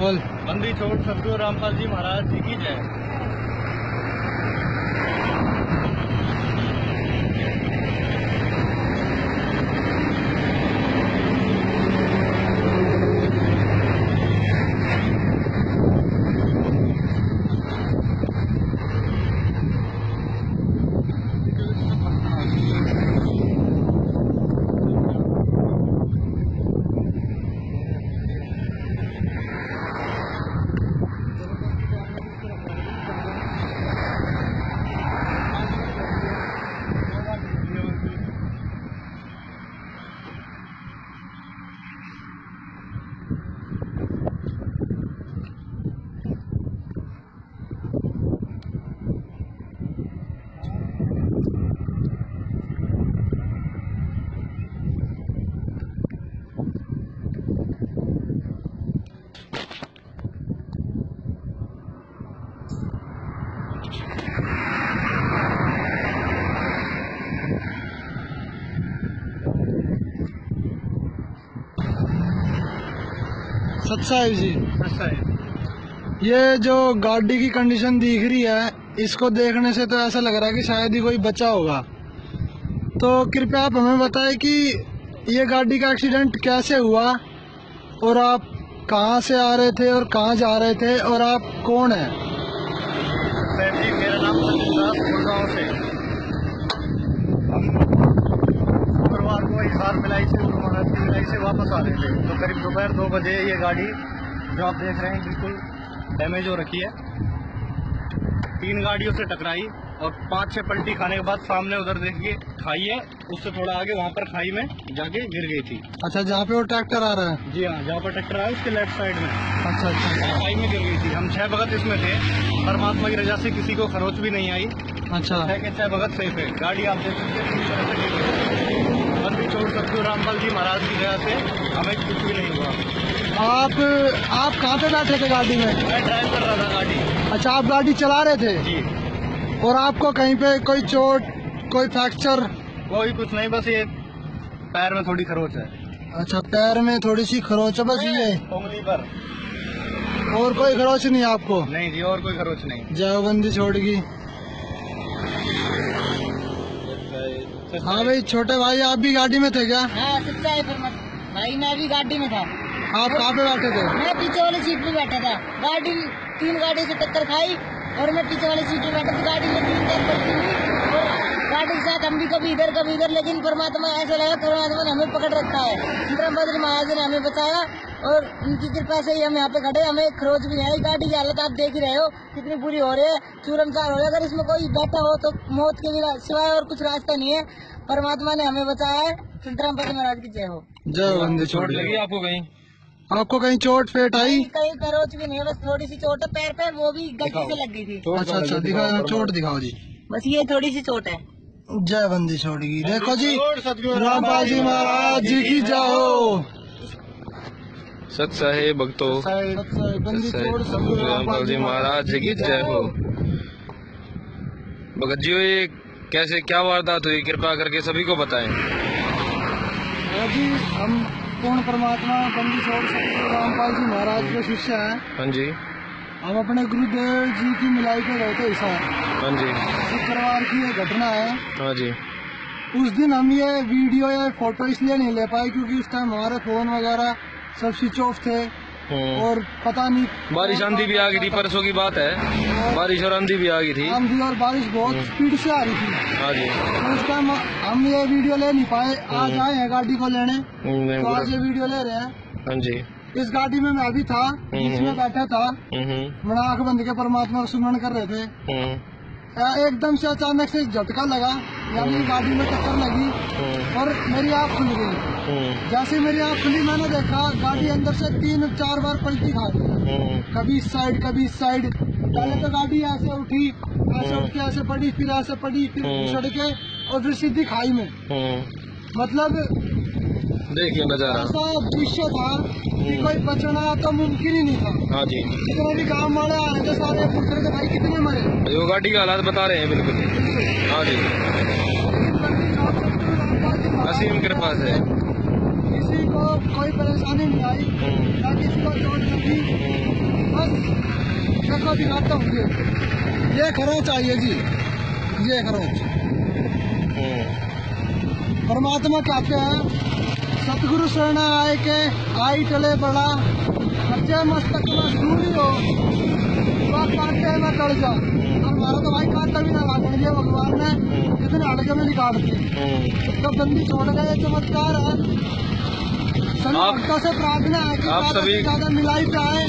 बोल। बंदी छोड़ सदगुरु रामपाल जी महाराज जी की जय। सच्चाई जी। अच्छा है ये जो गाड़ी की कंडीशन दिख रही है इसको देखने से तो ऐसा लग रहा है कि शायद ही कोई बचा होगा। तो कृपया आप हमें बताएँ कि ये गाड़ी का एक्सीडेंट कैसे हुआ और आप कहाँ से आ रहे थे और कहाँ जा रहे थे और आप कौन है? साहब जी, मेरा नाम संजय दास गुड़गांव से। शुक्रवार को हिसार मिलाई से गुरु महाराज की मिलाई से वापस आ रहे थे। तो करीब दोपहर दो बजे ये गाड़ी, जो आप देख रहे हैं, बिल्कुल डैमेज हो रखी है। तीन गाड़ियों से टकराई। और पाँच छह पलटी खाने के बाद सामने उधर देखिए खाई है उससे थोड़ा आगे वहाँ पर खाई में जाके गिर गई थी। अच्छा जहाँ पे वो ट्रैक्टर आ रहा है? जी हाँ जहाँ पर ट्रैक्टर आया उसके लेफ़्ट साइड में। अच्छा अच्छा। खाई में गिर गई थी। हम छह भगत इसमें थे। परमात्मा की रजा से किसी को खरोच भी नहीं आई। अच्छा। छह के छह भगत सेफ़ है। गाड़ी आप देख सकते से बस भी छोड़ सकते हो रामपाल जी महाराज की दया से हमें कुछ भी नहीं हुआ। आप आप कहाँ पे बैठे थे गाड़ी में? मैं ड्राइव कर रहा था गाड़ी। अच्छा आप गाड़ी चला रहे थे? जी। और आपको कहीं पे कोई चोट कोई फ्रैक्चर? कोई कुछ नहीं बस ये पैर में थोड़ी खरोच है। अच्छा पैर में थोड़ी सी खरोच है बस ये। उंगली पर। और कोई खरोच नहीं आपको? नहीं जी और कोई खरोच नहीं। जयबंदी छोड़गी हाँ भाई छोटे भाई आप भी गाड़ी में थे क्या? हाँ है भाई मैं भी गाड़ी में था। आप कहाँ पे बैठे थे? मैं पीछे वाली सीट पे बैठा था। गाड़ी तीन गाड़ी से टक्कर खाई और मैं पीछे वाली सीट पे बैठा था गाड़ी में तीन चार पलटी हुई और गाड़ी के साथ हम भी कभी इधर कभी इधर लेकिन परमात्मा ऐसा लगा परमात्मा ने हमें पकड़ रखा है। सुंदरम बद्री महाराज ने हमें बताया और उनकी कृपा से ही हम यहाँ पे खड़े हमें खरोच भी है गाड़ी की हालत आप देख ही रहे हो कितनी बुरी हो रही है चूरम चार हो रही है। अगर इसमें कोई बैठा हो तो मौत के बिना सिवाय और कुछ रास्ता नहीं है। परमात्मा ने हमें बताया है। सुंदरम बद्री महाराज की जय हो। जयबंदी छोड़ लगी आपको कहीं? आपको कहीं चोट फेट आई? कहीं खरोच भी नहीं बस थोड़ी सी चोट है पैर पे वो भी गलती से लग गई थी। अच्छा अच्छा दिखाओ चोट दिखाओ जी। बस ये थोड़ी सी चोट है। जयबंदी छोड़गी देखो जी रामपाल जी महाराज जी की जय हो सत्य है भक्तों बंदी रामपाल जी महाराज जी की जय हो। भगत जी ये कैसे क्या वारदात हुई? कृपा करके सभी को बताएँ। हाँ जी हम पूर्ण परमात्मा बंदी छोड़ रामपाल जी महाराज के शिष्य हैं। हाँ जी। हम अपने गुरुदेव जी की मिलाई पे गए थे हिसार हाँ जी। शुक्रवार की यह घटना है। हाँ जी। उस दिन हम ये वीडियो या फ़ोटो इसलिए नहीं ले पाए क्योंकि उस टाइम हमारे फ़ोन वगैरह सब स्विच ऑफ़ थे। और पता नहीं बारिश आंधी भी आ गई थी परसों की बात है। बारिश और आंधी भी आ गई थी। आंधी और बारिश बहुत स्पीड से आ रही थी। हाँ जी। तो उस टाइम हम ये वीडियो ले नहीं पाए। आज आए हैं गाड़ी को लेने। हम्म, तो आज ये वीडियो ले रहे हैं। हाँ जी। इस गाड़ी में मैं भी था बीच में बैठा था। हम्म, मैं आँख बंद के परमात्मा का सुमरण कर रहे थे। हम्म, एकदम से अचानक से झटका लगा। यानी गाड़ी में टक्कर लगी हम्म, और मेरी आँख खुल गई। हम्म, जैसे मेरी आँख खुली मैंने देखा गाड़ी अंदर से तीन चार बार पलटी खा गई। हम्म, कभी इस साइड कभी इस साइड। पहले तो गाड़ी ऐसे उठी ऐसे उठ के ऐसे पड़ी फिर ऐसे पड़ी फिर। घुसड़ के और फिर सीधी खाई में। मतलब देखिए नज़ारा। ऐसा दृश्य था कि कोई बचना तो मुमकिन ही नहीं था। हाँ जी। जितने भी गाँव वाले आए थे सारे रहे थे भाई कितने मरे। यो गाड़ी का हालात बता रहे हैं बिल्कुल। हाँ जी असीम कृपा से किसी को कोई परेशानी नहीं आई हम्म, ना किसी को चोट लगी देखो दिखाता हूँ ये। खरोच आइए जी ये खरोच परमात्मा कहते हैं सतगुरु शरण आए के आई चले बड़ा बच्चे मस्तक में सूरी हो वह काटे में कड़ जा। और हमारा तो भाई काटा ना दिया भगवान ने। इतने हड़के में नहीं काट दी तो बंदी छोड़ गए चमत्कार है। सभी से प्रार्थना है कि आप सभी- ज़्यादा मिलाई पे आए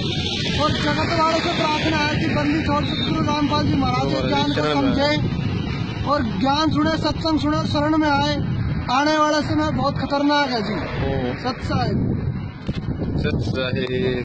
और जगत वालों से प्रार्थना है कि बंदी छोड़ सतगुरु रामपाल जी महाराज के ज्ञान को। समझे और ज्ञान सुने सत्संग सुने शरण में आए। आने वाला समय बहुत खतरनाक है जी। सत्सा है सच है